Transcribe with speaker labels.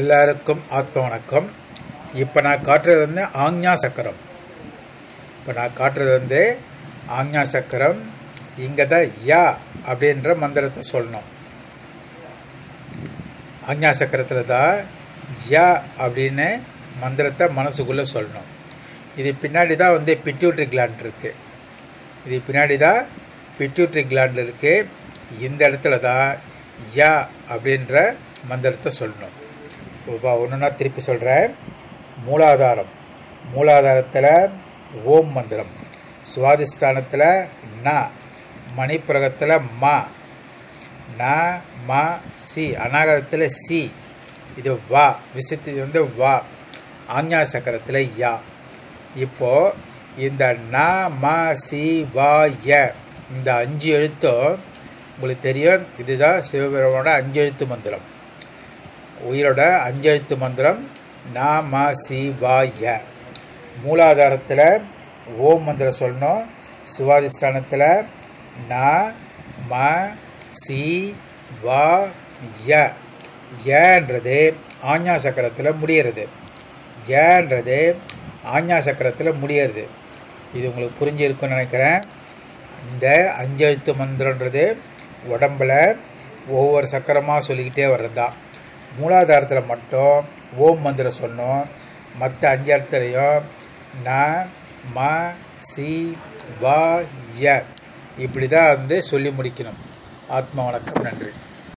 Speaker 1: எல்லாருக்கும் ஆத்ம வணக்கம். இப்போ நான் காட்டுறது வந்து ஆக்ஞா சக்கரம். இப்போ நான் காட்டுறது வந்து ஆக்ஞா சக்கரம். இங்கே தான் யா அப்படின்ற மந்திரத்தை சொல்லணும். ஆக்ஞா சக்கரத்தில் தான் யா அப்படின்னு மந்திரத்தை மனசுக்குள்ளே சொல்லணும். இது பின்னாடி தான் வந்து பிட்யூட்ரி கிளாண்ட் இருக்குது இது பின்னாடி தான் பிட்யூட்ரி கிளாண்ட் இருக்குது இந்த இடத்துல தான் யா அப்படின்ற மந்திரத்தை சொல்லணும். இப்போ ஒன்றுனா திருப்பி சொல்கிறேன் மூலாதாரம். மூலாதாரத்தில் ஓம் மந்திரம். சுவாதிஷ்டானத்தில் ந. மணிப்புரகத்தில் மா. ந ம சி. அநாகரத்தில் சி. இது வா. விசித்தி வந்து வா. ஆஞ்ஞா சக்கரத்தில் யா. இப்போது இந்த ந ம சி வா ய. இந்த அஞ்சு எழுத்தும் உங்களுக்கு தெரியும். இதுதான் சிவபெருமானோட அஞ்சு எழுத்து மந்திரம். உயிரோட அஞ்செழுத்து மந்திரம் நா ம சி வா ய மூலாதாரத்தில் ஓம் மந்திரம் சொல்லணும். சுவாதிஷ்டானத்தில் ந ம சி வா ய ஏன்றது? ஆஞ்ஞா சக்கரத்தில் முடியறது. ஏன்றது? ஆஞ்ஞா சக்கரத்தில் முடியறது. இது உங்களுக்கு புரிஞ்சிருக்குன்னு நினைக்கிறேன். இந்த அஞ்செழுத்து மந்திரன்றது உடம்பில் ஒவ்வொரு சக்கரமாக சொல்லிக்கிட்டே வர்றது தான் மூலாதாரத்தில் மட்டும் ஓம் மந்திரம் சொன்னோம் மற்ற அஞ்சு இடத்துலையும் ந ம சி வா ய. இப்படி தான் வந்து சொல்லி முடிக்கணும். ஆத்மா வணக்கம் நன்றி.